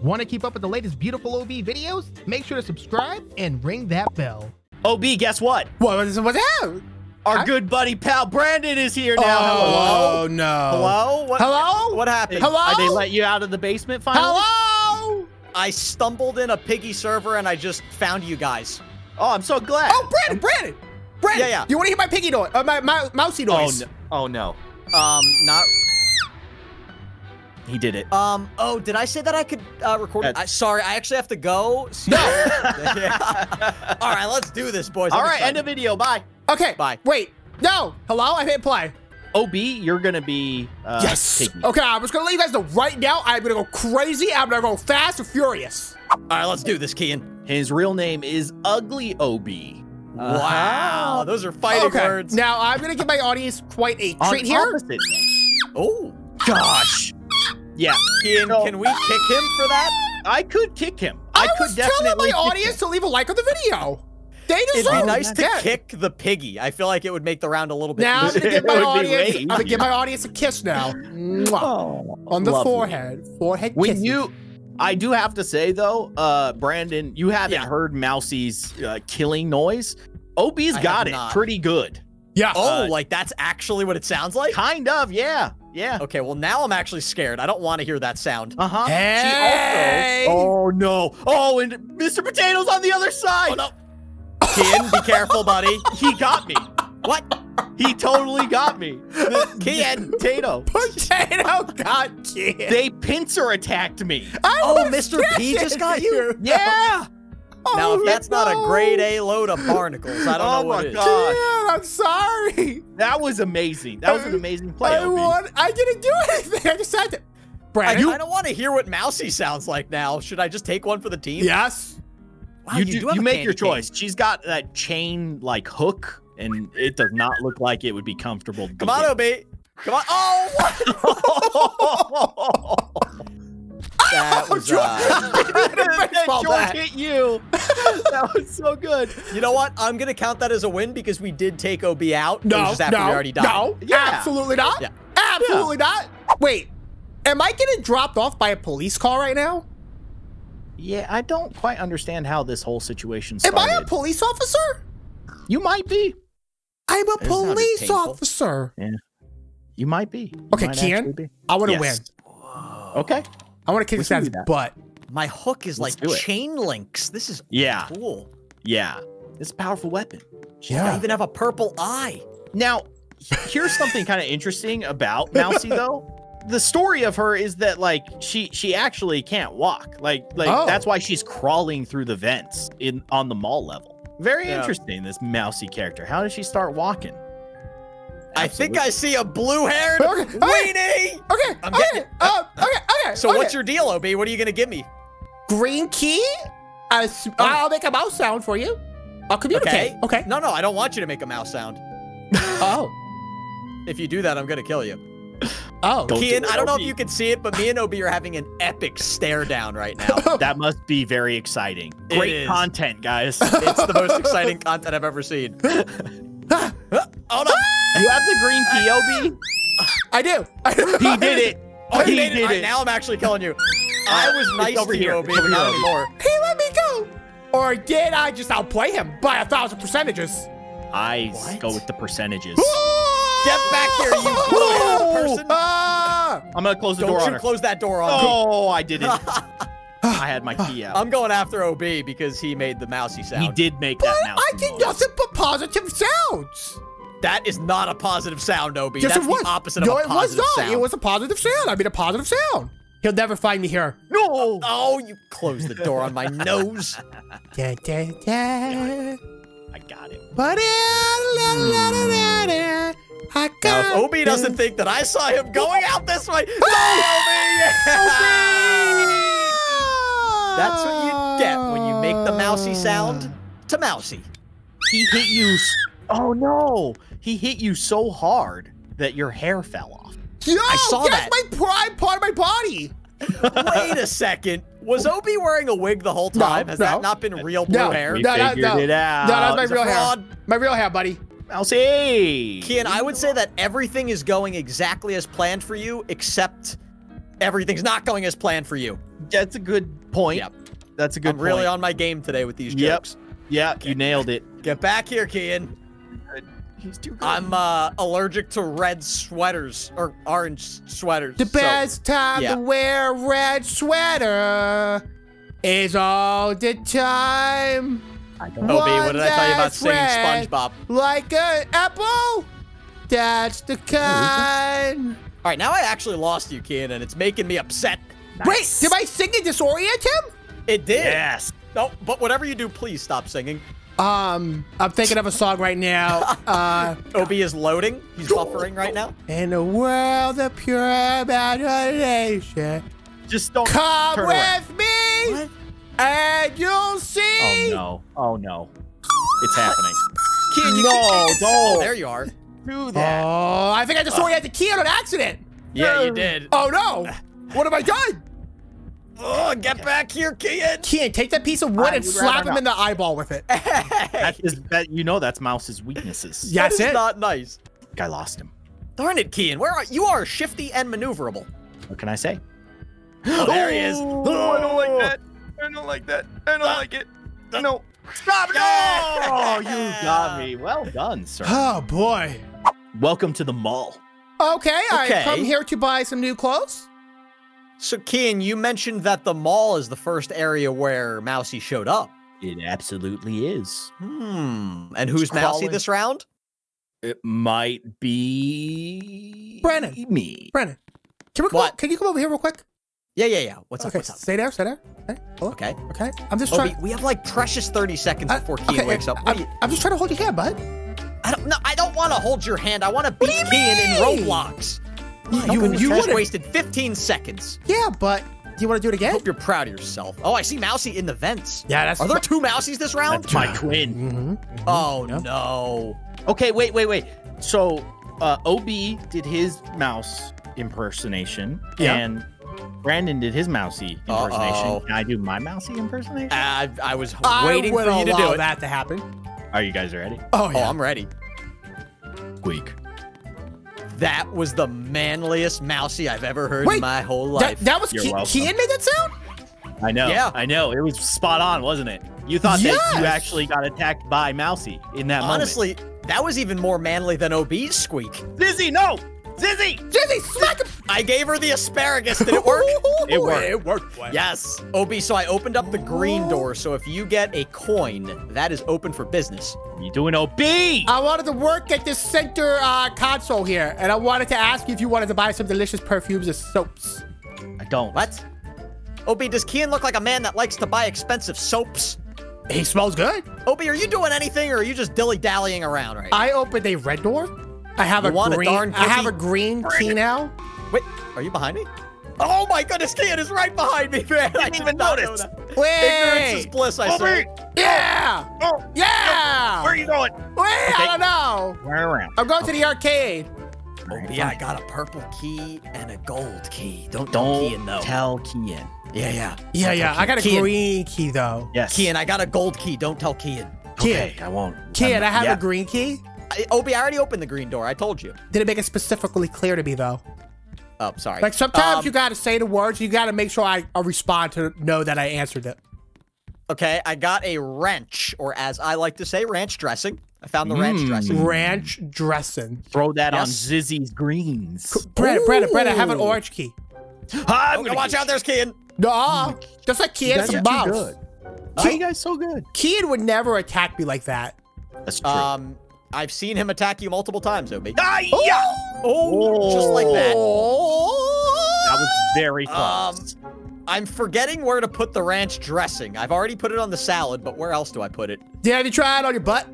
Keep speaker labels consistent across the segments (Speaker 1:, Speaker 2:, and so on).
Speaker 1: Want to keep up with the latest beautiful OB videos? Make sure to subscribe and ring that bell.
Speaker 2: OB, guess what?
Speaker 3: What was what's that?
Speaker 2: Our
Speaker 3: Hi.
Speaker 2: good buddy pal Brandon is here now. Hello.
Speaker 3: Oh
Speaker 2: Hello.
Speaker 3: no.
Speaker 4: Hello? What,
Speaker 3: Hello?
Speaker 4: What happened?
Speaker 3: Hello?
Speaker 2: Are they let you out of the basement finally?
Speaker 3: Hello?
Speaker 4: I stumbled in a piggy server and I just found you guys.
Speaker 2: Oh, I'm so glad.
Speaker 3: Oh, Brandon, Brandon, Brandon.
Speaker 4: Yeah, yeah.
Speaker 3: You want to hear my piggy noise? Uh, my, my mousy
Speaker 2: oh no. Oh no.
Speaker 4: Um, not.
Speaker 2: He did it.
Speaker 4: Um. Oh, did I say that I could uh, record? it?
Speaker 2: That's-
Speaker 4: I, sorry, I actually have to go. No. All right, let's do this, boys.
Speaker 2: All
Speaker 4: I'm
Speaker 2: right,
Speaker 4: excited.
Speaker 2: end of video. Bye.
Speaker 3: Okay.
Speaker 4: Bye.
Speaker 3: Wait. No. Hello. I hit play.
Speaker 2: OB, you're gonna be uh,
Speaker 3: yes.
Speaker 2: Piggy.
Speaker 3: Okay. I was gonna let you guys know right now. I'm gonna go crazy. I'm gonna go fast and furious.
Speaker 4: All right, let's do this, Kian.
Speaker 2: His real name is Ugly OB.
Speaker 4: Wow, those are fighting
Speaker 3: okay.
Speaker 4: words.
Speaker 3: Now I'm gonna give my audience quite a
Speaker 2: On
Speaker 3: treat here.
Speaker 2: opposite.
Speaker 4: Oh,
Speaker 2: Gosh. Yeah,
Speaker 4: Kian,
Speaker 2: No.
Speaker 4: can we kick him for that?
Speaker 2: I could kick him.
Speaker 3: I,
Speaker 2: I, could
Speaker 3: was telling my audience
Speaker 2: him.
Speaker 3: to leave a like on the video. They
Speaker 4: It'd be nice to
Speaker 3: that.
Speaker 4: kick the piggy. I feel like it would make the round a little bit
Speaker 3: Now I'm gonna give my audience. I'm gonna give my audience a kiss now.
Speaker 2: Oh,
Speaker 3: on the
Speaker 2: lovely.
Speaker 3: forehead. Forehead
Speaker 2: When
Speaker 3: kisses.
Speaker 2: you, I do have to say though, uh, Brandon, you haven't
Speaker 4: Yeah.
Speaker 2: heard Mousy's uh, killing noise. OB's
Speaker 4: I
Speaker 2: got it
Speaker 4: not.
Speaker 2: pretty good.
Speaker 3: yeah.
Speaker 4: Oh,
Speaker 2: Uh,
Speaker 4: like that's actually what it sounds like?
Speaker 2: Kind of, yeah, yeah.
Speaker 4: Okay, well now I'm actually scared. I don't want to hear that sound.
Speaker 2: Uh huh.
Speaker 3: Hey.
Speaker 2: Oh no! Oh, and Mr. Potato's on the other side.
Speaker 4: Oh no. Kian, be careful, buddy.
Speaker 2: He got me.
Speaker 4: What?
Speaker 2: He totally got me.
Speaker 4: Kian.
Speaker 2: Potato.
Speaker 3: Potato got kid.
Speaker 2: They pincer attacked me.
Speaker 3: I
Speaker 4: Oh, Mr. P just got you?
Speaker 2: Yeah.
Speaker 4: Now,
Speaker 3: Oh,
Speaker 4: if that's not a
Speaker 3: no.
Speaker 4: grade A load of barnacles, I don't
Speaker 2: Oh
Speaker 4: know what
Speaker 2: my. God.
Speaker 3: I'm sorry.
Speaker 2: That was amazing. That was an amazing play.
Speaker 3: I want. I didn't do anything. I just said it.
Speaker 4: I
Speaker 3: Brandon.
Speaker 4: kind of want to hear what Mousy sounds like now. Should I just take one for the team?
Speaker 3: yes.
Speaker 4: Wow,
Speaker 2: you
Speaker 4: do
Speaker 2: do, you make your
Speaker 4: candy cane.
Speaker 2: choice. She's got that chain like hook, and it does not look like it would be comfortable.
Speaker 4: Come on,
Speaker 2: begin.
Speaker 4: OB. Come on. Oh, what? that was, uh,
Speaker 2: that
Speaker 3: Baseball
Speaker 2: hit you. that was so good.
Speaker 4: you know what? I'm going to count that as a win because we did take OB out.
Speaker 3: No.
Speaker 4: just after
Speaker 3: no.
Speaker 4: we already died.
Speaker 3: No.
Speaker 2: Yeah.
Speaker 3: Absolutely not.
Speaker 4: Yeah.
Speaker 3: Absolutely not. Wait. Am I getting dropped off by a police car right now?
Speaker 2: Yeah, I don't quite understand how this whole situation
Speaker 3: Am
Speaker 2: started.
Speaker 3: I a police officer?
Speaker 2: you might be.
Speaker 3: I'm a
Speaker 4: That
Speaker 3: police
Speaker 4: painful.
Speaker 3: officer.
Speaker 2: You might be. You
Speaker 3: Okay, Kian,
Speaker 2: be.
Speaker 3: I want to
Speaker 2: Yes.
Speaker 3: win.
Speaker 2: Okay.
Speaker 3: I want to kick
Speaker 2: We
Speaker 3: this
Speaker 2: can
Speaker 3: guy's butt.
Speaker 4: My hook is
Speaker 2: Let's
Speaker 4: like
Speaker 2: do it.
Speaker 4: chain links. This is
Speaker 2: Yeah.
Speaker 4: cool.
Speaker 2: Yeah. It's a powerful weapon.
Speaker 4: I even have a purple eye.
Speaker 2: Now, here's something kind of interesting about Mousy though. The story of her is that like she she actually can't walk. Like like
Speaker 3: Oh.
Speaker 2: that's why she's crawling through the vents in on the mall level. Very
Speaker 4: Yeah.
Speaker 2: interesting this Mousy character. How does she start walking?
Speaker 4: I think I see a blue-haired
Speaker 3: Okay, okay.
Speaker 4: weenie.
Speaker 3: Okay.
Speaker 4: I'm
Speaker 3: okay.
Speaker 4: getting.
Speaker 3: Uh, okay. Okay.
Speaker 4: So
Speaker 3: okay.
Speaker 4: what's your deal, OB? What are you gonna give me?
Speaker 3: green key? I'll make a mouse sound for you. I'll communicate.
Speaker 4: Okay.
Speaker 3: Okay.
Speaker 4: No, no, I don't want you to make a mouse sound.
Speaker 3: Oh.
Speaker 4: If you do that, I'm gonna kill you.
Speaker 3: Oh.
Speaker 2: Don't do
Speaker 4: Kian, I don't know if you can see it, but me and OB are having an epic stare down right now.
Speaker 2: that must be very exciting. Great content, guys.
Speaker 4: it's the most exciting content I've ever seen. oh no!
Speaker 2: You have the green key, OB?
Speaker 3: I do.
Speaker 2: He did it.
Speaker 4: Oh,
Speaker 2: he
Speaker 4: you made it.
Speaker 2: did it.
Speaker 4: now I'm actually killing you. I was nice
Speaker 2: over
Speaker 4: to
Speaker 2: here.
Speaker 4: you, OB,
Speaker 2: over
Speaker 4: not
Speaker 2: here, OB.
Speaker 4: anymore.
Speaker 3: He let me go. Or did I just outplay him by a thousand percentages?
Speaker 2: I
Speaker 4: What?
Speaker 2: go with the percentages.
Speaker 4: Get back here, you person!
Speaker 3: Ah!
Speaker 2: I'm gonna close the door
Speaker 4: Don't
Speaker 2: on
Speaker 4: you
Speaker 2: her.
Speaker 4: close that door on me.
Speaker 2: Oh, I didn't. I had my key out.
Speaker 4: I'm going after OB because he made the mousy sound.
Speaker 2: he did make that mouse.
Speaker 3: I did nothing but positive sounds.
Speaker 4: That is not a positive sound, OB.
Speaker 3: Yes,
Speaker 4: That's
Speaker 3: it was.
Speaker 4: the opposite
Speaker 3: no,
Speaker 4: of a positive sound.
Speaker 3: No, it was not.
Speaker 4: sound.
Speaker 3: It was a positive sound. I mean, a positive sound. He'll never find me here.
Speaker 2: No.
Speaker 4: Oh, you closed the door on my nose.
Speaker 3: Da, da, da.
Speaker 2: I got it.
Speaker 3: La. Hmm. I
Speaker 4: Now, if
Speaker 3: got
Speaker 4: OB doesn't think that I saw him going out this way, no, OB! That's what you get when you make the mousy sound to mousy.
Speaker 2: He hit you. S- Oh no! He hit you so hard that your hair fell off.
Speaker 3: Yo,
Speaker 4: I saw
Speaker 3: that's
Speaker 4: that.
Speaker 3: my prime part of my body.
Speaker 4: Wait a second. Was OB wearing a wig the whole
Speaker 3: No,
Speaker 4: time? Has
Speaker 3: no.
Speaker 4: that not been real blue
Speaker 3: No.
Speaker 4: hair?
Speaker 2: We
Speaker 3: No, no, no.
Speaker 2: it out.
Speaker 3: No, that's my
Speaker 4: He's
Speaker 3: real hair.
Speaker 4: fraud.
Speaker 3: My real hair, buddy.
Speaker 2: Mousy.
Speaker 4: Kian, I would say that everything is going exactly as planned for you, except everything's not going as planned for you.
Speaker 2: that's a good point.
Speaker 4: Yep.
Speaker 2: That's a good
Speaker 4: I'm really on my game today with these jokes.
Speaker 2: Yep.
Speaker 4: jokes.
Speaker 2: Yeah, you nailed it.
Speaker 4: Get back here, Kian.
Speaker 2: He's too good.
Speaker 4: I'm uh, allergic to red sweaters or orange sweaters.
Speaker 3: The
Speaker 4: so-
Speaker 3: best time
Speaker 4: yeah.
Speaker 3: to wear a red sweater is all the time.
Speaker 2: I don't
Speaker 4: OB, what did I tell you about singing. SpongeBob?
Speaker 3: Like an apple. That's the kind.
Speaker 4: All right, now I actually lost you, Kian, and it's making me upset.
Speaker 3: Wait, did my singing disorient him?
Speaker 4: It did.
Speaker 2: Yes.
Speaker 4: No, but whatever you do, please stop singing.
Speaker 3: Um, I'm thinking of a song right now. Uh,
Speaker 4: OB is loading. He's buffering right now.
Speaker 3: in a world of pure imagination,
Speaker 2: Just don't
Speaker 3: come with me, and you'll see.
Speaker 2: Oh no. Oh no. It's happening.
Speaker 4: Kian, you
Speaker 2: No, don't.
Speaker 4: Oh, there you are.
Speaker 2: Do that.
Speaker 3: Oh, I think I disoriented Kian on accident.
Speaker 4: Yeah, you did.
Speaker 3: Oh no! What have I done?
Speaker 4: Oh, get back here, Kian.
Speaker 3: Kian, take that piece of wood
Speaker 2: I
Speaker 3: and slap him
Speaker 2: not.
Speaker 3: in the eyeball with it.
Speaker 2: That is that you know that's Mouse's weaknesses.
Speaker 3: Yeah. That's it.
Speaker 4: not nice.
Speaker 2: I lost him.
Speaker 4: Darn it, Kian. Where are you? Are shifty and maneuverable.
Speaker 2: What can I say?
Speaker 4: Oh, there he is.
Speaker 2: Oh! oh, I don't like that. I don't like that. I don't ah! like it. Ah! No. Stop! No! Oh, you got me. Well done, sir.
Speaker 3: Oh boy.
Speaker 2: Welcome to the mall.
Speaker 3: Okay, I come here to buy some new clothes.
Speaker 4: So, Kian, you mentioned that the mall is the first area where Mousy showed up.
Speaker 2: It absolutely is.
Speaker 4: Hmm. And who's
Speaker 2: Just
Speaker 4: Mousy
Speaker 2: crawling.
Speaker 4: this round?
Speaker 2: It might be
Speaker 3: Brennan.
Speaker 2: Me.
Speaker 3: Brennan, can we come
Speaker 4: What?
Speaker 3: Can you come over here real quick?
Speaker 4: Yeah, yeah, yeah. What's up?
Speaker 3: okay,
Speaker 4: What's up?
Speaker 3: stay there, stay there. Okay.
Speaker 4: Okay.
Speaker 3: okay. I'm just
Speaker 4: OB,
Speaker 3: trying.
Speaker 4: we have like precious 30 seconds
Speaker 3: I-
Speaker 4: before Kian
Speaker 3: okay,
Speaker 4: wakes up.
Speaker 3: I'm,
Speaker 4: you,
Speaker 3: I'm just trying to hold your hand, bud.
Speaker 4: I don't no, I don't want to hold your hand. I want to beat
Speaker 3: do
Speaker 4: Kian in
Speaker 3: mean?
Speaker 4: Roblox.
Speaker 3: You- you- you
Speaker 4: just wasted 15 seconds.
Speaker 3: Yeah, but do you want to do it
Speaker 4: I
Speaker 3: again?
Speaker 4: hope you're proud of yourself. Oh, I see Mousy in the vents.
Speaker 3: Yeah, that's.
Speaker 4: Are there two Mousies this round?
Speaker 2: That's my twin.
Speaker 3: Mm-hmm.
Speaker 4: Oh
Speaker 3: Yep.
Speaker 4: no.
Speaker 2: Okay, wait, wait, wait. So, uh, Ob did his mouse impersonation,
Speaker 3: Yeah.
Speaker 2: and Brandon did his mousey impersonation.
Speaker 4: Uh-oh.
Speaker 2: Can I do my mousey impersonation?
Speaker 4: I, I was
Speaker 3: I
Speaker 4: waiting
Speaker 3: would
Speaker 4: for you to do it.
Speaker 3: that to happen.
Speaker 2: Are you guys ready?
Speaker 3: Oh
Speaker 4: Oh,
Speaker 3: yeah.
Speaker 4: I'm ready.
Speaker 2: Squeak.
Speaker 4: That was the manliest Mousy I've ever heard
Speaker 3: Wait,
Speaker 4: in my whole life.
Speaker 3: that was
Speaker 2: You're
Speaker 3: Ki-
Speaker 2: welcome.
Speaker 3: Kian made that sound.
Speaker 2: I know.
Speaker 4: Yeah.
Speaker 2: I know. It was spot on, wasn't it? You thought that you actually got attacked by Mousy in that moment.
Speaker 4: Honestly, that was even more manly than OB's squeak.
Speaker 2: moment. Zizzy, no! Zizzy!
Speaker 3: Jizzy, smack him.
Speaker 4: I gave her the asparagus. Did it work?
Speaker 2: It worked.
Speaker 3: It worked. boy.
Speaker 4: yes. OB, so I opened up the green door. So if you get a coin, that is open for business.
Speaker 2: You doing OB?
Speaker 3: I wanted to work at this center uh, console here, and I wanted to ask you if you wanted to buy some delicious perfumes and soaps.
Speaker 2: I don't.
Speaker 4: What? OB, does Kian look like a man that likes to buy expensive soaps?
Speaker 3: He smells good.
Speaker 4: OB, are you doing anything or are you just dilly-dallying around right now?
Speaker 3: I opened a red door. I have
Speaker 4: You
Speaker 3: a
Speaker 4: want a
Speaker 3: green.
Speaker 4: darn
Speaker 3: I have a green key now.
Speaker 4: Wait, are you behind me? Oh my goodness, Kian is right behind me, man. I
Speaker 2: Didn't even notice.
Speaker 4: know that. Ignorance is bliss, I say.
Speaker 3: Yeah.
Speaker 2: Oh,
Speaker 3: Yeah.
Speaker 2: where are you going?
Speaker 3: Wait. I don't know.
Speaker 2: Right around.
Speaker 3: I'm going to the arcade.
Speaker 4: OB, oh, I got a purple key and a gold key. Don't
Speaker 2: Don't
Speaker 4: tell Kian though.
Speaker 2: tell Kian.
Speaker 4: Yeah, yeah.
Speaker 3: Yeah, yeah. I got a
Speaker 4: Kian.
Speaker 3: green key though.
Speaker 2: Yes.
Speaker 4: Kian, I got a gold key. Don't tell Kian.
Speaker 2: Okay, I won't.
Speaker 3: Kian,
Speaker 2: I'm-
Speaker 3: I have
Speaker 2: yeah.
Speaker 3: a green key.
Speaker 4: I, OB, I already opened the green door. I told you.
Speaker 3: Didn't make it specifically clear to me though.
Speaker 4: Oh, sorry.
Speaker 3: Like sometimes
Speaker 4: Um,
Speaker 3: you gotta say the words. You gotta make sure I, I respond to know that I answered it.
Speaker 4: Okay, I got a wrench, or as I like to say, ranch dressing. I found the ranch
Speaker 2: Mm.
Speaker 4: dressing.
Speaker 3: Ranch dressing.
Speaker 2: Throw that on Zizzy's greens.
Speaker 3: Brandon, Brandon, Brandon, I have an orange key.
Speaker 2: I'm
Speaker 4: Oh,
Speaker 2: gonna
Speaker 4: watch out, there's Kian.
Speaker 3: No, just like
Speaker 2: You
Speaker 3: Kian,
Speaker 2: guys
Speaker 3: some
Speaker 2: are too
Speaker 3: mouse.
Speaker 2: good. Why are you guys so good?
Speaker 3: Kian would never attack me like that.
Speaker 2: That's true.
Speaker 4: Um, I've seen him attack you multiple times, OB.
Speaker 2: ah, yeah!
Speaker 4: Oh, just like that.
Speaker 2: That was very
Speaker 4: Um. I'm forgetting where to put the ranch dressing. I've already put it on the salad, but where else do I put it?
Speaker 3: Did have you tried it on your butt?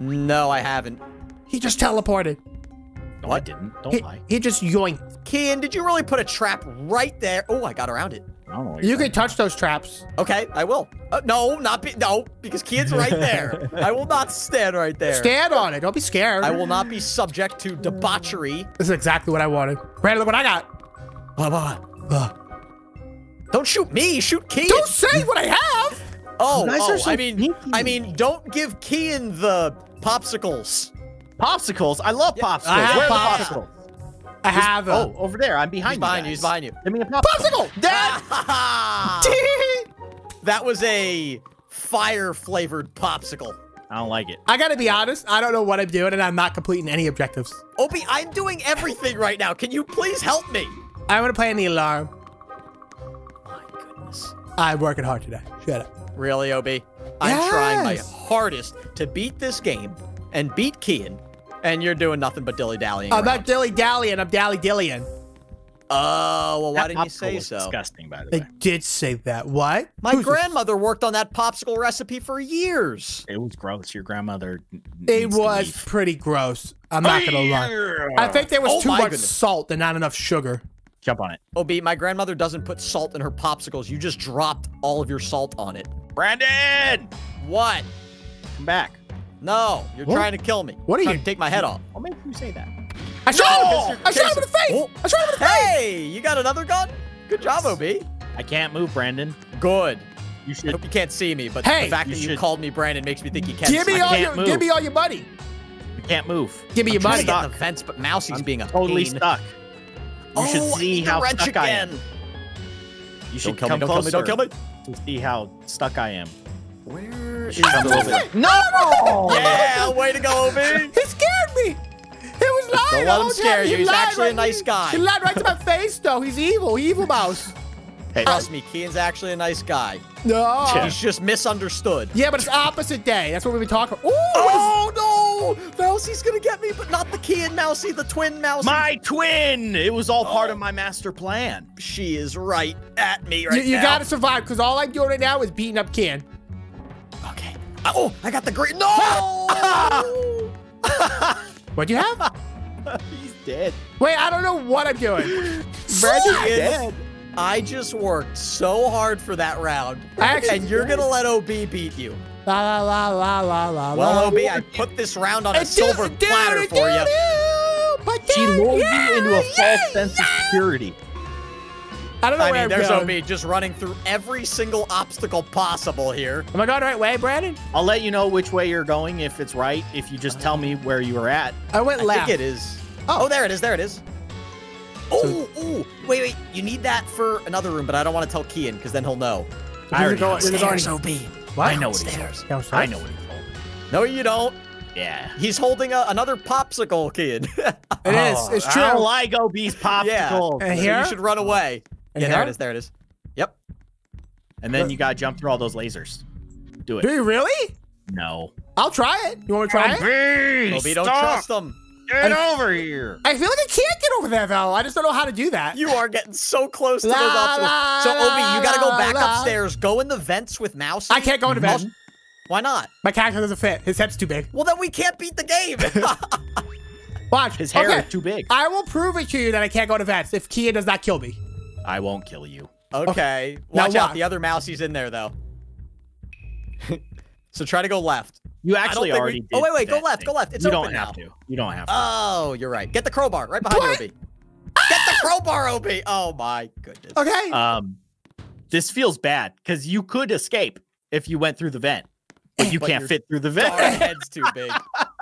Speaker 4: No, I haven't.
Speaker 3: He just teleported.
Speaker 2: no, I didn't. Don't
Speaker 3: He,
Speaker 2: lie.
Speaker 3: he just yoinked.
Speaker 4: Kian, did you really put a trap right there? Oh, I got around it.
Speaker 2: I don't know
Speaker 3: You can touch those traps.
Speaker 4: Okay, I will. Uh, no, not be, no, because Kian's right there. I will not stand right there.
Speaker 3: Stand on it. Don't be scared.
Speaker 4: I will not be subject to debauchery.
Speaker 3: This is exactly what I wanted. Brandon, look what I got.
Speaker 4: Blah, blah.
Speaker 3: Ugh.
Speaker 4: Don't shoot me, shoot Kian.
Speaker 3: Don't say what I have.
Speaker 4: oh, oh,
Speaker 2: so
Speaker 4: I mean,
Speaker 2: sneaky.
Speaker 4: I mean, don't give Kian the popsicles.
Speaker 2: Popsicles. I love popsicles.
Speaker 3: I have
Speaker 2: Where are the
Speaker 3: popsicles.
Speaker 2: Popsicles?
Speaker 3: I have a
Speaker 2: Oh, over there. I'm behind
Speaker 4: He's
Speaker 2: you.
Speaker 4: behind you. He's behind you.
Speaker 2: Give me a popsicle.
Speaker 3: popsicle. Dad.
Speaker 4: that was a fire flavored popsicle.
Speaker 2: I don't like it.
Speaker 3: I gotta be honest. I don't know what I'm doing, and I'm not completing any objectives.
Speaker 4: Opie, I'm doing everything right now. Can you please help me?
Speaker 3: I'm gonna play in the alarm.
Speaker 4: My goodness.
Speaker 3: I'm working hard today. Shut up.
Speaker 4: Really, OB? I'm trying my hardest to beat this game and beat Kian, and you're doing nothing but dilly dallying.
Speaker 3: I'm not dilly dallying. I'm dally dillying.
Speaker 4: Oh, well, why
Speaker 2: That
Speaker 4: didn't you say so?
Speaker 2: Disgusting, by the
Speaker 3: They
Speaker 2: way.
Speaker 3: did say that. What?
Speaker 4: My
Speaker 3: Who's this?
Speaker 4: grandmother worked on that popsicle recipe for years.
Speaker 2: It was gross. Your grandmother.
Speaker 3: It was pretty gross. I'm not gonna lie. I think there was
Speaker 4: Oh
Speaker 3: too much
Speaker 4: goodness.
Speaker 3: salt and not enough sugar.
Speaker 2: Jump on it.
Speaker 4: Oh, OB, my grandmother doesn't put salt in her popsicles. You just dropped all of your salt on it.
Speaker 2: Brandon,
Speaker 4: What?
Speaker 2: come back.
Speaker 4: No, you're
Speaker 3: What?
Speaker 4: trying to kill me.
Speaker 3: What are you-
Speaker 4: take my head off?
Speaker 2: What makes you say that?
Speaker 3: I shot
Speaker 4: No!
Speaker 3: him! I shot him in the face!
Speaker 4: Oh.
Speaker 3: I shot him in the face!
Speaker 4: Hey, you got another gun? Good job, OB.
Speaker 2: I can't move, Brandon.
Speaker 4: Good.
Speaker 2: You
Speaker 4: I hope you can't see me, but
Speaker 3: Hey,
Speaker 4: the fact
Speaker 2: you
Speaker 4: that you
Speaker 2: should-
Speaker 4: called me Brandon makes me think you can
Speaker 3: Give
Speaker 4: see
Speaker 3: me
Speaker 2: I
Speaker 3: all
Speaker 2: can't
Speaker 3: your
Speaker 2: move.
Speaker 3: give me all your money.
Speaker 2: You can't move.
Speaker 3: Give me your
Speaker 2: I'm
Speaker 3: money.
Speaker 4: Trying to get
Speaker 2: stuck.
Speaker 4: the fence, but Mousy's being a
Speaker 2: Totally
Speaker 4: pain.
Speaker 2: stuck. You
Speaker 4: oh,
Speaker 2: should see how
Speaker 4: wrench
Speaker 2: stuck I am. You should
Speaker 4: Don't kill me, don't kill me, don't kill me.
Speaker 2: to see how stuck I am.
Speaker 4: Where is
Speaker 2: Should come a
Speaker 4: the...
Speaker 2: little bit-
Speaker 3: No!
Speaker 4: Yeah, way to go, OB.
Speaker 3: He scared me. He was lying.
Speaker 4: Don't
Speaker 3: the
Speaker 4: let him scare you. He's
Speaker 3: lied
Speaker 4: actually a nice guy.
Speaker 3: He lied right to my face, though. He's evil. Evil mouse.
Speaker 2: Hey,
Speaker 4: Trust me, Kian's actually a nice guy.
Speaker 3: No.
Speaker 4: He's just misunderstood.
Speaker 3: Yeah, but it's opposite day. That's what we've been talking. Ooh,
Speaker 4: Oh no! Mousy's gonna get me, but not the Kian Mousy, the twin Mousy.
Speaker 2: my twin. It was all part
Speaker 4: Oh.
Speaker 2: of my master plan.
Speaker 4: She is right at me
Speaker 3: you,
Speaker 4: right
Speaker 3: you
Speaker 4: now.
Speaker 3: You gotta survive because all I'm doing right now is beating up Ken.
Speaker 4: Okay. Oh, I got the green. No!
Speaker 3: What'd you have?
Speaker 2: He's dead.
Speaker 3: Wait, I don't know what I'm doing.
Speaker 4: Kian,
Speaker 2: dead.
Speaker 4: I just worked so hard for that round,
Speaker 3: I actually-
Speaker 4: and you're gonna let OB beat you.
Speaker 3: La la la la la la.
Speaker 4: Well. OB, I put this round on a silver
Speaker 3: do- do-
Speaker 4: platter for you.
Speaker 3: but
Speaker 2: She
Speaker 3: then-
Speaker 2: lulled
Speaker 3: yeah,
Speaker 2: you into a false sense of
Speaker 3: yeah.
Speaker 2: security.
Speaker 3: I don't know
Speaker 4: I
Speaker 3: where
Speaker 4: mean,
Speaker 3: I'm
Speaker 4: there's
Speaker 3: going.
Speaker 4: OB just running through every single obstacle possible here.
Speaker 3: Am I going the right way, Brandon?
Speaker 2: I'll let you know which way you're going if it's right. If you just tell me where you were at.
Speaker 3: I went
Speaker 4: I
Speaker 3: left.
Speaker 4: think it is.
Speaker 3: Oh.
Speaker 4: Oh, there it is. There it is. Oh, ooh. Wait, wait. You need that for another room, but I don't want to tell Kian because then he'll know.
Speaker 2: I already
Speaker 3: go-
Speaker 2: know.
Speaker 3: there's a
Speaker 4: Stairs,
Speaker 3: garden.
Speaker 4: OB.
Speaker 3: What?
Speaker 2: I know what he's holding.
Speaker 3: Downstairs?
Speaker 2: I know what he's holding.
Speaker 4: No, you don't.
Speaker 2: Yeah.
Speaker 4: He's holding a, another popsicle, kid.
Speaker 3: It is. It's
Speaker 2: I don't
Speaker 3: true.
Speaker 2: like OB's
Speaker 4: yeah.
Speaker 2: popsicles.
Speaker 3: And
Speaker 4: So
Speaker 3: here?
Speaker 4: you should run away.
Speaker 3: And
Speaker 4: yeah, there it is. There it is. Yep.
Speaker 2: And then you gotta jump through all those lasers. Do it.
Speaker 3: Do you really?
Speaker 2: No.
Speaker 3: I'll try it. You want to try it?
Speaker 4: OB, don't trust them.
Speaker 2: Get over here.
Speaker 3: I feel like I can't get over there, Val. I just don't know how to do that.
Speaker 4: You are getting so close to
Speaker 3: La,
Speaker 4: those obstacles.
Speaker 3: la,
Speaker 4: so, OB, you got to go
Speaker 3: la,
Speaker 4: back
Speaker 3: la.
Speaker 4: upstairs. Go in the vents with Mouse.
Speaker 3: I can't go into bed.
Speaker 4: Why not?
Speaker 3: My character doesn't fit. His head's too big.
Speaker 4: Well, then we can't beat the game.
Speaker 3: Watch.
Speaker 2: His hair
Speaker 3: okay.
Speaker 2: is too big.
Speaker 3: I will prove it to you that I can't go to vets if Kia does not kill me.
Speaker 2: I won't kill you.
Speaker 4: okay.
Speaker 3: Now
Speaker 4: Watch out.
Speaker 3: watch.
Speaker 4: The other Mousy's in there, though. so try to go left.
Speaker 2: You actually
Speaker 4: think we-
Speaker 2: already
Speaker 4: Oh, wait, wait, go
Speaker 2: that
Speaker 4: left,
Speaker 2: thing.
Speaker 4: go left. It's
Speaker 2: you
Speaker 4: open
Speaker 2: don't have to. You don't have to.
Speaker 4: Oh, you're right. Get the crowbar right behind
Speaker 3: What?
Speaker 4: you, OB. Get the crowbar, OB. Oh, my goodness.
Speaker 3: Okay.
Speaker 2: um, this feels bad because you could escape if you went through the vent, but you
Speaker 4: But
Speaker 2: can't fit through the
Speaker 4: Our
Speaker 2: vent.
Speaker 4: head's too big.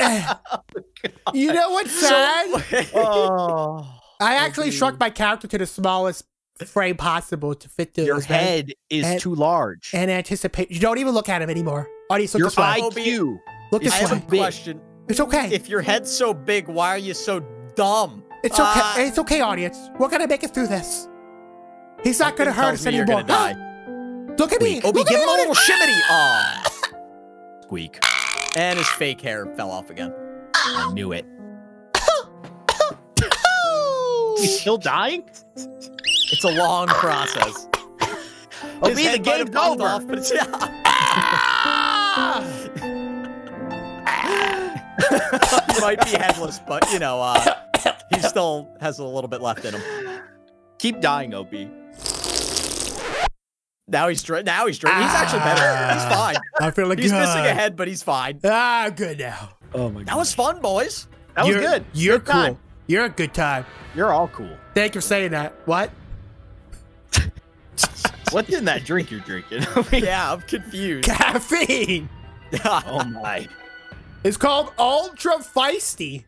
Speaker 3: you know what's sad?
Speaker 2: oh,
Speaker 3: I actually
Speaker 4: OB.
Speaker 3: shrunk my character to the smallest frame possible to fit the
Speaker 2: your
Speaker 3: those vents
Speaker 2: head is
Speaker 3: and-
Speaker 2: too large.
Speaker 3: and anticipate. You don't even look at him anymore. Audience, look
Speaker 2: Your
Speaker 3: this way.
Speaker 2: IQ.
Speaker 3: Look
Speaker 4: I
Speaker 3: this
Speaker 4: have
Speaker 3: way.
Speaker 2: big.
Speaker 4: question.
Speaker 3: It's okay.
Speaker 4: If your head's so big, why are you so dumb?
Speaker 3: It's okay.
Speaker 4: Uh,
Speaker 3: it's okay, audience. We're gonna make it through this. He's not gonna hurt
Speaker 4: tells
Speaker 3: us
Speaker 4: me you're gonna die.
Speaker 3: Look at me.
Speaker 4: OB,
Speaker 3: Look
Speaker 4: give
Speaker 3: at
Speaker 4: him a little shimmy. Aw.
Speaker 2: Squeak.
Speaker 4: And his fake hair fell off again.
Speaker 2: I knew it. He's still dying?
Speaker 4: It's a long process.
Speaker 2: Oh,
Speaker 4: His
Speaker 2: be the
Speaker 4: head
Speaker 2: game's over.
Speaker 4: Off, but it's, he might be headless, but you know, uh, he still has a little bit left in him.
Speaker 2: Keep dying, OP.
Speaker 4: Now he's straight. Now he's straight. He's actually better. He's fine.
Speaker 3: I feel like
Speaker 4: He's
Speaker 3: good.
Speaker 4: missing a head, but he's fine.
Speaker 3: Ah, good now.
Speaker 2: Oh my god,
Speaker 4: That was fun, boys.
Speaker 2: That was
Speaker 3: you're,
Speaker 2: good.
Speaker 3: You're
Speaker 2: Good
Speaker 3: cool.
Speaker 2: time.
Speaker 3: You're a good time.
Speaker 2: You're all cool.
Speaker 3: Thank you for saying that. What?
Speaker 2: What's in that drink you're drinking?
Speaker 4: Yeah, I'm confused.
Speaker 3: Caffeine.
Speaker 2: oh my.
Speaker 3: It's called Ultra Feisty.